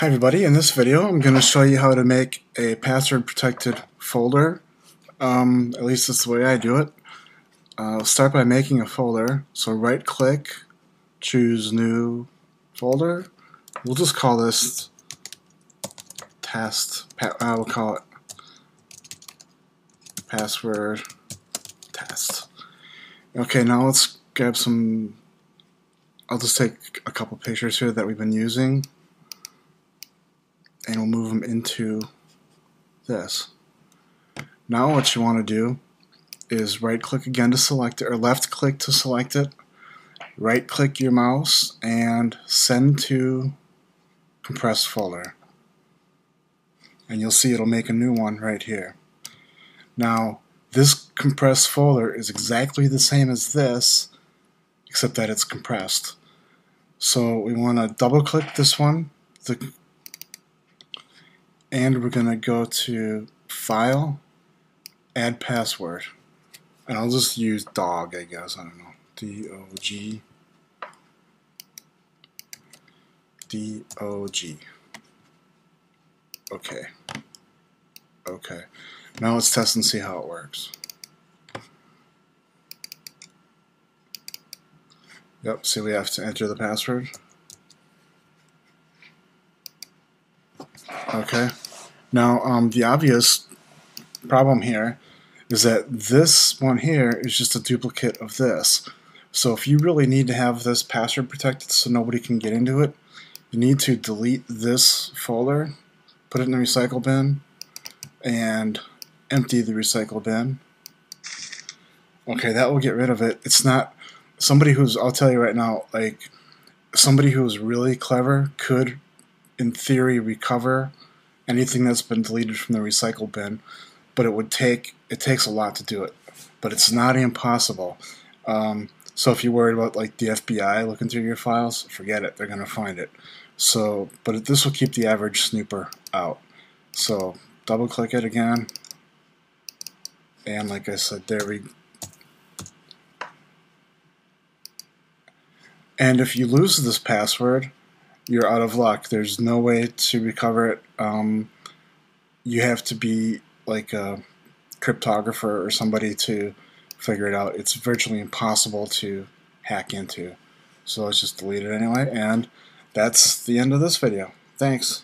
Hi everybody, in this video I'm going to show you how to make a password protected folder. Um, at least that's the way I do it. Uh, I'll start by making a folder. So right click, choose new folder. We'll just call this test, I uh, will call it password test. Okay, now let's grab some, I'll just take a couple pictures here that we've been using and we'll move them into this. Now what you want to do is right click again to select it or left click to select it right click your mouse and send to compressed folder. And you'll see it'll make a new one right here. Now this compressed folder is exactly the same as this except that it's compressed. So we want to double click this one the and we're going to go to File, Add Password. And I'll just use dog, I guess. I don't know. D-O-G. D-O-G. Okay. Okay. Now let's test and see how it works. Yep, see we have to enter the password. Okay. Now, um, the obvious problem here is that this one here is just a duplicate of this. So if you really need to have this password protected so nobody can get into it, you need to delete this folder, put it in the recycle bin, and empty the recycle bin. Okay, that will get rid of it. It's not somebody who's, I'll tell you right now, like somebody who's really clever could, in theory, recover anything that's been deleted from the recycle bin, but it would take it takes a lot to do it. But it's not impossible. Um, so if you're worried about like the FBI looking through your files, forget it. They're gonna find it. So, but this will keep the average snooper out. So double click it again, and like I said, there we. And if you lose this password, you're out of luck. There's no way to recover it. Um, you have to be like a cryptographer or somebody to figure it out. It's virtually impossible to hack into. So let's just delete it anyway. And that's the end of this video. Thanks.